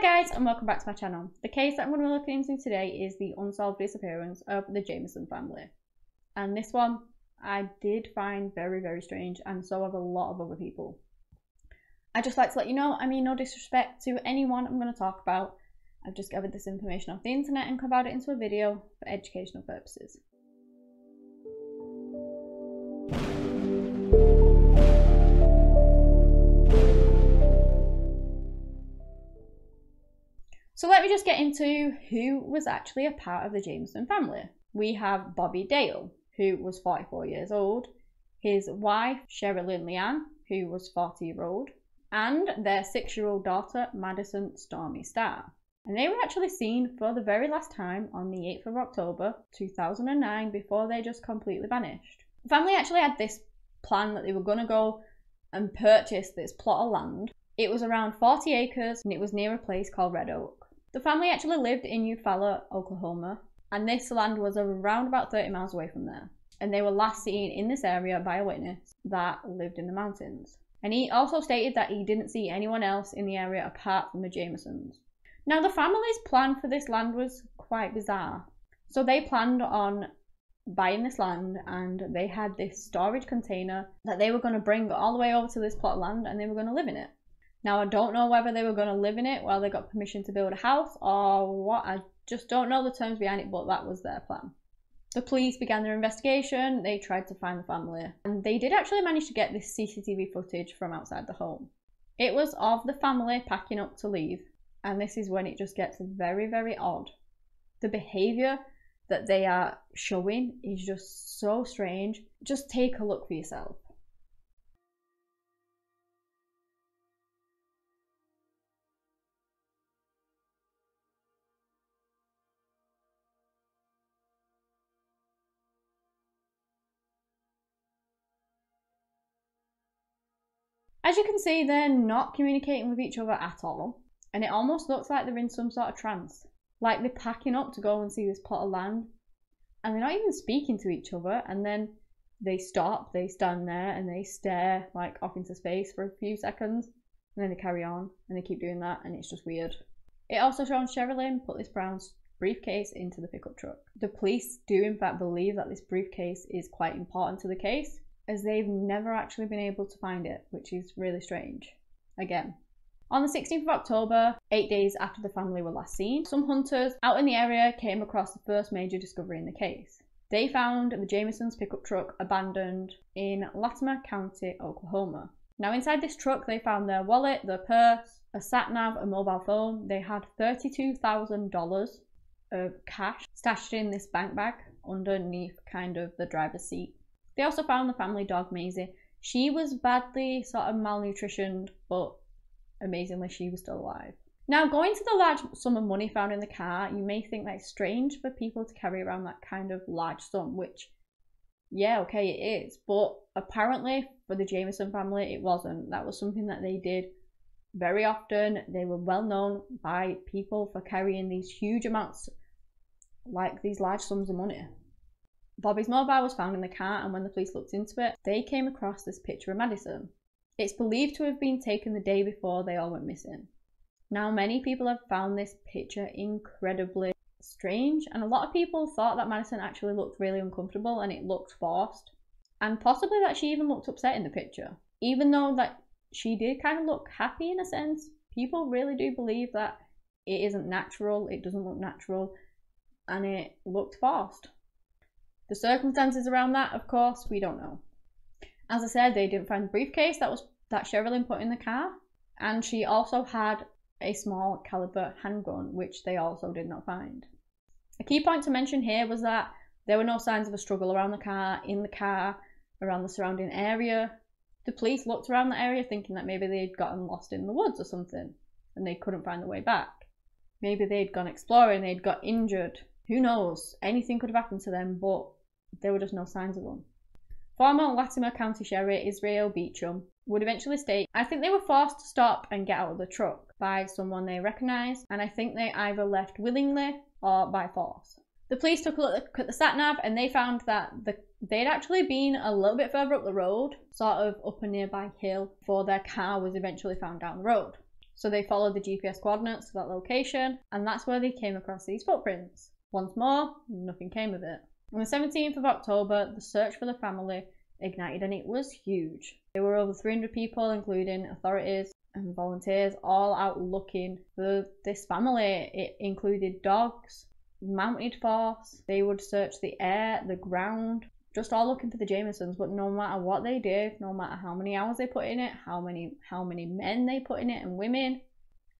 Hi guys and welcome back to my channel. The case that I'm going to be looking into today is the unsolved disappearance of the Jamison family. And this one I did find very very strange and so have a lot of other people. I'd just like to let you know, I mean no disrespect to anyone I'm going to talk about. I've just gathered this information off the internet and compiled it into a video for educational purposes. So let me just get into who was actually a part of the Jamison family. We have Bobby Dale, who was 44 years old, his wife Sherilyn Leanne, who was 40 year old, and their six year old daughter Madison Stormy Starr. And they were actually seen for the very last time on the 8th of October 2009 before they just completely vanished. The family actually had this plan that they were going to go and purchase this plot of land. It was around 40 acres and it was near a place called Red Oak. The family actually lived in Eufaula, Oklahoma, and this land was around about 30 miles away from there. And they were last seen in this area by a witness that lived in the mountains. And he also stated that he didn't see anyone else in the area apart from the Jamisons. Now, the family's plan for this land was quite bizarre. So they planned on buying this land and they had this storage container that they were going to bring all the way over to this plot of land and they were going to live in it. Now, I don't know whether they were going to live in it while they got permission to build a house or what. I just don't know the terms behind it, but that was their plan. The police began their investigation. They tried to find the family, and they did actually manage to get this CCTV footage from outside the home. It was of the family packing up to leave, and this is when it just gets very, very odd. The behaviour that they are showing is just so strange. Just take a look for yourself. As you can see, they're not communicating with each other at all, and it almost looks like they're in some sort of trance. Like they're packing up to go and see this plot of land, and they're not even speaking to each other, and then they stop, they stand there, and they stare like off into space for a few seconds, and then they carry on, and they keep doing that, and it's just weird. It also shows Sherilyn put this brown briefcase into the pickup truck. The police do in fact believe that this briefcase is quite important to the case as they've never actually been able to find it, which is really strange. Again. On the 16th of October, eight days after the family were last seen, some hunters out in the area came across the first major discovery in the case. They found the Jamison's pickup truck abandoned in Latimer County, Oklahoma. Now, inside this truck, they found their wallet, their purse, a sat nav, a mobile phone. They had $32,000 of cash stashed in this bank bag underneath kind of the driver's seat. They also found the family dog Maisie. She was badly sort of malnutritioned, but amazingly she was still alive. Now, going to the large sum of money found in the car, you may think that it's strange for people to carry around that kind of large sum, which, yeah, okay, it is. But apparently, for the Jamison family, it wasn't. That was something that they did very often. They were well known by people for carrying these huge amounts, like these large sums of money. Bobby's mobile was found in the car, and when the police looked into it, they came across this picture of Madison. It's believed to have been taken the day before they all went missing. Now, many people have found this picture incredibly strange, and a lot of people thought that Madison actually looked really uncomfortable and it looked forced, and possibly that she even looked upset in the picture. Even though that she did kind of look happy in a sense, people really do believe that it isn't natural, it doesn't look natural, and it looked forced. The circumstances around that, of course, we don't know. As I said, they didn't find the briefcase that was that Sherilyn put in the car, and she also had a small caliber handgun, which they also did not find. A key point to mention here was that there were no signs of a struggle around the car, in the car, around the surrounding area. The police looked around the area thinking that maybe they'd gotten lost in the woods or something and they couldn't find their way back. Maybe they'd gone exploring, they'd got injured. Who knows? Anything could have happened to them, but there were just no signs of one. Former Latimer County Sheriff Israel Beauchamp would eventually state, I think they were forced to stop and get out of the truck by someone they recognised, and I think they either left willingly or by force. The police took a look at the sat nav and they found that the, they'd actually been a little bit further up the road, sort of up a nearby hill, before their car was eventually found down the road. So they followed the GPS coordinates to that location, and that's where they came across these footprints. Once more, nothing came of it. On the 17th of October, the search for the family ignited and it was huge. There were over 300 people, including authorities and volunteers, all out looking for this family. It included dogs, mounted force, they would search the air, the ground, just all looking for the Jamisons, but no matter what they did, no matter how many hours they put in it, how many how many men they put in it and women,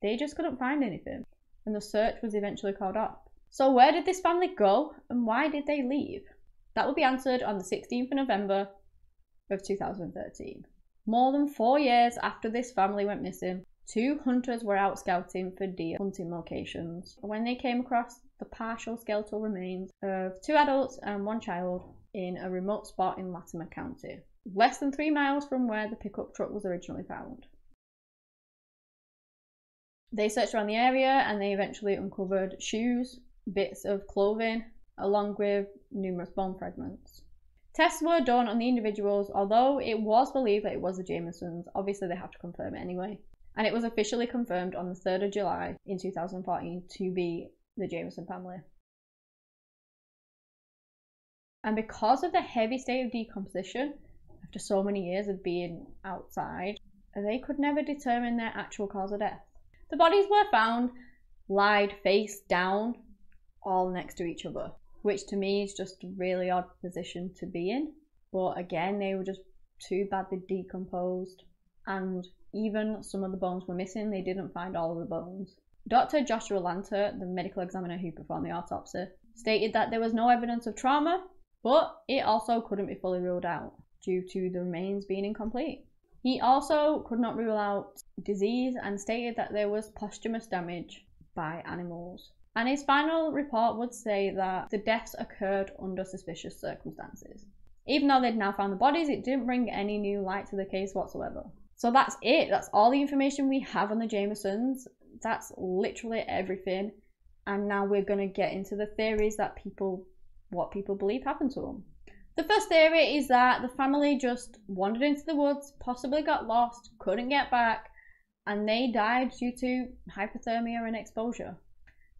they just couldn't find anything. And the search was eventually called off. So where did this family go and why did they leave? That will be answered on the 16th of November of 2013. More than four years after this family went missing, two hunters were out scouting for deer hunting locations. When they came across the partial skeletal remains of two adults and one child in a remote spot in Latimer County, less than three miles from where the pickup truck was originally found. They searched around the area and they eventually uncovered shoes, bits of clothing, along with numerous bone fragments. Tests were done on the individuals, although it was believed that it was the Jamisons. Obviously, they have to confirm it anyway. And it was officially confirmed on the 3rd of July in 2014 to be the Jamison family. And because of the heavy state of decomposition, after so many years of being outside, they could never determine their actual cause of death. The bodies were found lied face down, all next to each other, which to me is just a really odd position to be in. But again, they were just too badly decomposed, and even some of the bones were missing. They didn't find all of the bones. Dr. Joshua Lanter, the medical examiner who performed the autopsy, stated that there was no evidence of trauma but it also couldn't be fully ruled out due to the remains being incomplete. He also could not rule out disease and stated that there was posthumous damage by animals. And his final report would say that the deaths occurred under suspicious circumstances. Even though they'd now found the bodies, it didn't bring any new light to the case whatsoever. So that's it. That's all the information we have on the Jamisons. That's literally everything. And now we're going to get into the theories that people what people believe happened to them. The first theory is that the family just wandered into the woods, possibly got lost, couldn't get back, and they died due to hypothermia and exposure.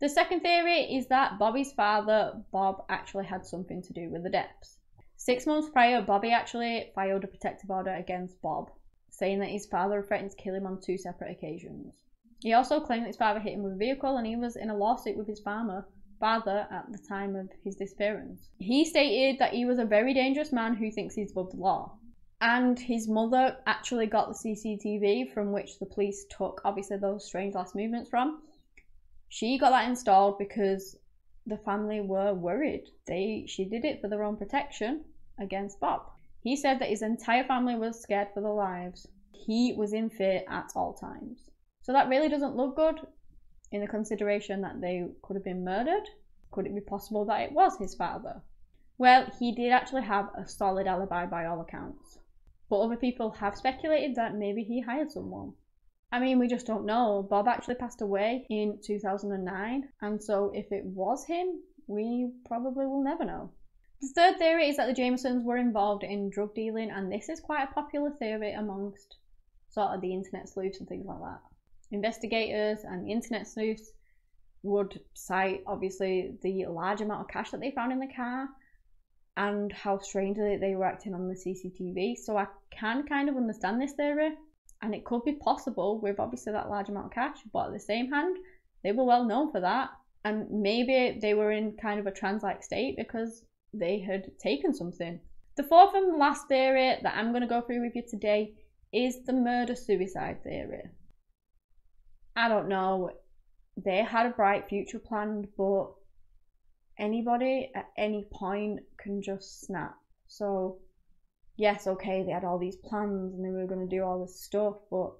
The second theory is that Bobby's father, Bob, actually had something to do with the deaths. Six months prior, Bobby actually filed a protective order against Bob, saying that his father threatened to kill him on two separate occasions. He also claimed that his father hit him with a vehicle and he was in a lawsuit with his farmer father at the time of his disappearance. He stated that he was a very dangerous man who thinks he's above the law. And his mother actually got the CCTV from which the police took, obviously, those strange last movements from. She got that installed because the family were worried. They she did it for their own protection against Bob. He said that his entire family was scared for their lives. He was in fear at all times. So that really doesn't look good in the consideration that they could have been murdered? Could it be possible that it was his father? Well, he did actually have a solid alibi by all accounts. But other people have speculated that maybe he hired someone. I mean, we just don't know. Bob actually passed away in 2009, and so if it was him, we probably will never know. The third theory is that the Jamisons were involved in drug dealing, and this is quite a popular theory amongst sort of the internet sleuths and things like that investigators and internet sleuths would cite obviously the large amount of cash that they found in the car and how strangely they were acting on the CCTV. So I can kind of understand this theory, and it could be possible with obviously that large amount of cash, but at the same hand, they were well known for that, and maybe they were in kind of a trance-like state because they had taken something. The fourth and last theory that I'm going to go through with you today is the murder suicide theory. I don't know. They had a bright future planned, but anybody at any point can just snap. So, yes, okay, they had all these plans and they were going to do all this stuff, but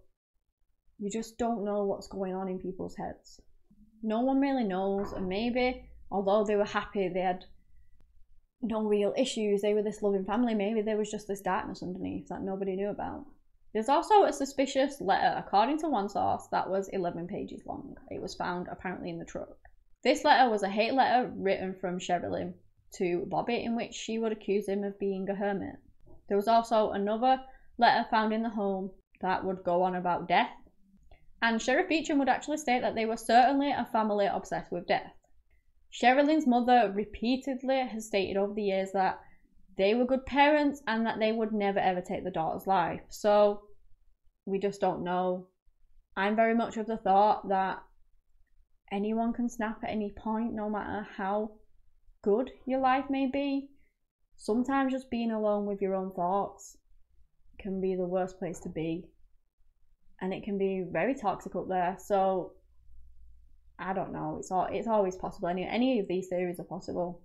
you just don't know what's going on in people's heads. No one really knows, and maybe, although they were happy, they had no real issues, they were this loving family, maybe there was just this darkness underneath that nobody knew about. There's also a suspicious letter, according to one source, that was 11 pages long. It was found apparently in the truck. This letter was a hate letter written from Sherilyn to Bobby in which she would accuse him of being a hermit. There was also another letter found in the home that would go on about death. And Sheriff Beauchamp would actually state that they were certainly a family obsessed with death. Sherilyn's mother repeatedly has stated over the years that they were good parents and that they would never ever take the daughter's life. So we just don't know. I'm very much of the thought that anyone can snap at any point, no matter how good your life may be. Sometimes just being alone with your own thoughts can be the worst place to be. And it can be very toxic up there. So I don't know. It's all it's always possible. Any any of these theories are possible.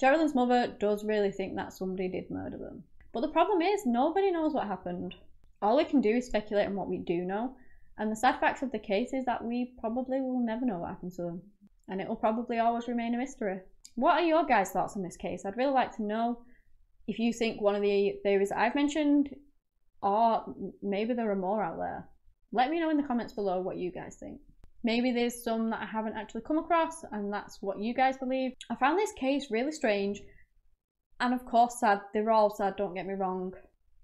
Sherilyn's mother does really think that somebody did murder them. But the problem is nobody knows what happened. All we can do is speculate on what we do know. And the sad facts of the case is that we probably will never know what happened to them. And it will probably always remain a mystery. What are your guys' thoughts on this case? I'd really like to know if you think one of the theories I've mentioned, or maybe there are more out there. Let me know in the comments below what you guys think. Maybe there's some that I haven't actually come across, and that's what you guys believe. I found this case really strange, and of course sad. They're all sad, don't get me wrong.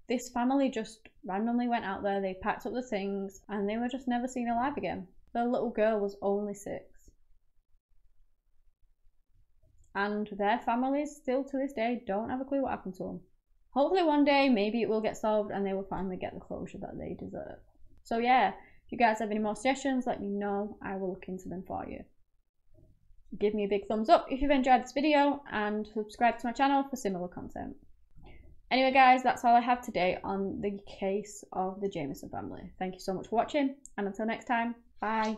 This family just randomly went out there, they packed up the things, and they were just never seen alive again. The little girl was only six. And their families still to this day don't have a clue what happened to them. Hopefully one day maybe it will get solved and they will finally get the closure that they deserve. So yeah, if you guys have any more suggestions, let me know. I will look into them for you. Give me a big thumbs up if you've enjoyed this video and subscribe to my channel for similar content. Anyway guys, that's all I have today on the case of the Jamison family. Thank you so much for watching and until next time, bye.